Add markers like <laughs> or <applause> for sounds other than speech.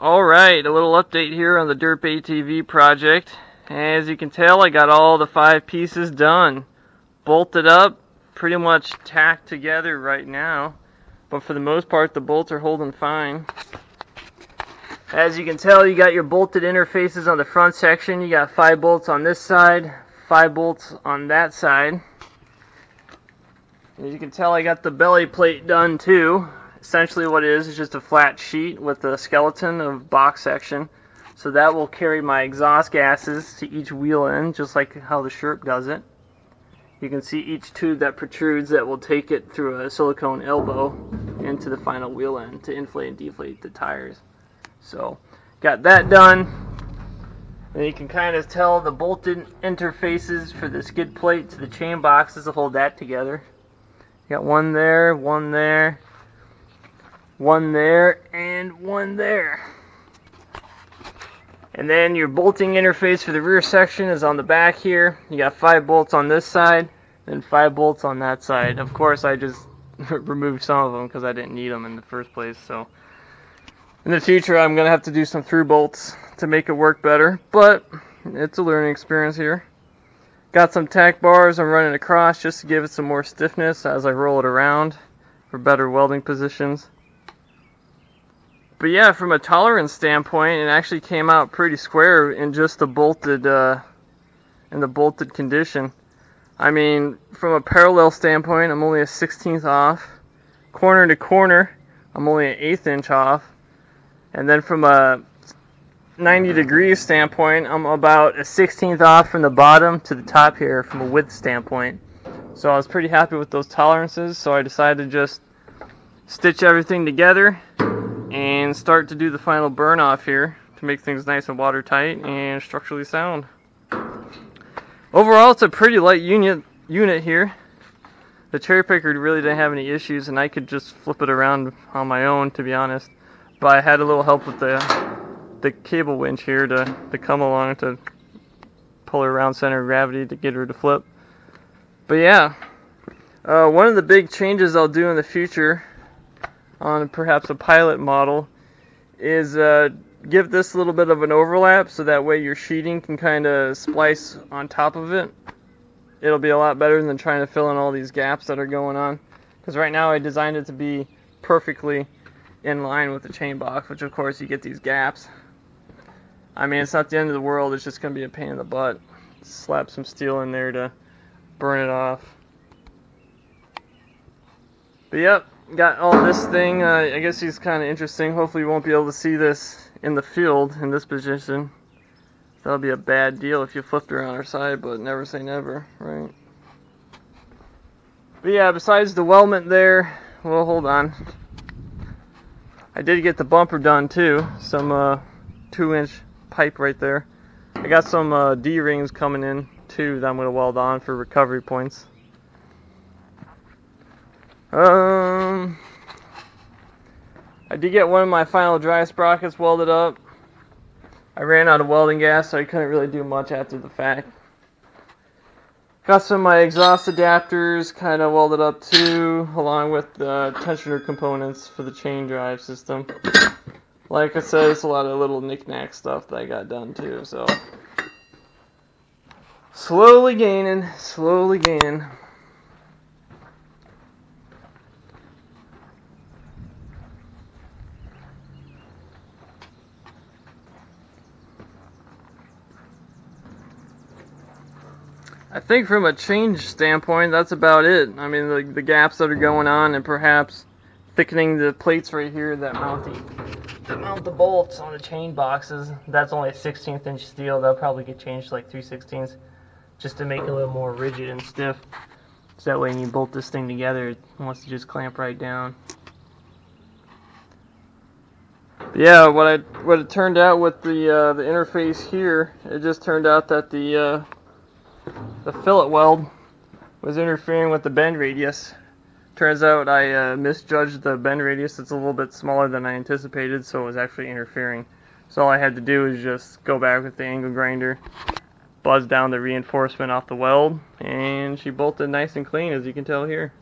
Alright, a little update here on the Derp ATV project. As you can tell, I got all the five pieces done. Bolted up, pretty much tacked together right now. But for the most part, the bolts are holding fine. As you can tell, you got your bolted interfaces on the front section. You got five bolts on this side, five bolts on that side. As you can tell, I got the belly plate done too essentially what it is is just a flat sheet with a skeleton of box section. So that will carry my exhaust gases to each wheel end, just like how the Sherp does it. You can see each tube that protrudes that will take it through a silicone elbow into the final wheel end to inflate and deflate the tires. So, got that done. And you can kind of tell the bolted interfaces for the skid plate to the chain boxes to hold that together. Got one there, one there, one there, and one there. And then your bolting interface for the rear section is on the back here. You got five bolts on this side, and five bolts on that side. Of course, I just <laughs> removed some of them because I didn't need them in the first place. So in the future, I'm going to have to do some through bolts to make it work better. But it's a learning experience here. Got some tack bars I'm running across just to give it some more stiffness as I roll it around for better welding positions. But yeah, from a tolerance standpoint, it actually came out pretty square in just the bolted, uh, in the bolted condition. I mean, from a parallel standpoint, I'm only a 16th off. Corner to corner, I'm only an eighth inch off. And then from a 90 degrees standpoint, I'm about a 16th off from the bottom to the top here from a width standpoint. So I was pretty happy with those tolerances, so I decided to just stitch everything together and start to do the final burn off here to make things nice and watertight and structurally sound. Overall, it's a pretty light unit unit here. The cherry picker really didn't have any issues, and I could just flip it around on my own, to be honest. But I had a little help with the the cable winch here to, to come along to pull her around center of gravity to get her to flip. But yeah, uh, one of the big changes I'll do in the future on perhaps a pilot model is uh, give this a little bit of an overlap so that way your sheeting can kind of splice on top of it. It'll be a lot better than trying to fill in all these gaps that are going on. Because right now I designed it to be perfectly in line with the chain box, which of course you get these gaps. I mean, it's not the end of the world, it's just going to be a pain in the butt. Slap some steel in there to burn it off. But yep, got all this thing. Uh, I guess he's kind of interesting. Hopefully you won't be able to see this in the field in this position. That'll be a bad deal if you flipped her on her side, but never say never, right? But yeah, besides the weldment there, well, hold on. I did get the bumper done too. Some uh, two inch pipe right there. I got some uh, D-rings coming in too that I'm going to weld on for recovery points. Um, I did get one of my final drive sprockets welded up. I ran out of welding gas, so I couldn't really do much after the fact. Got some of my exhaust adapters kind of welded up too, along with the tensioner components for the chain drive system. Like I said, it's a lot of little knickknack stuff that I got done too, so. Slowly gaining, slowly gaining. I think from a change standpoint, that's about it. I mean, the, the gaps that are going on and perhaps thickening the plates right here that mount the, that mount the bolts on the chain boxes. That's only a 16th inch steel. That'll probably get changed to like 3 16ths just to make it a little more rigid and stiff. So that way when you bolt this thing together, it wants to just clamp right down. But yeah, what I what it turned out with the uh, the interface here, it just turned out that the uh, the fillet weld was interfering with the bend radius. Turns out I uh, misjudged the bend radius. It's a little bit smaller than I anticipated, so it was actually interfering. So all I had to do was just go back with the angle grinder, buzz down the reinforcement off the weld, and she bolted nice and clean as you can tell here.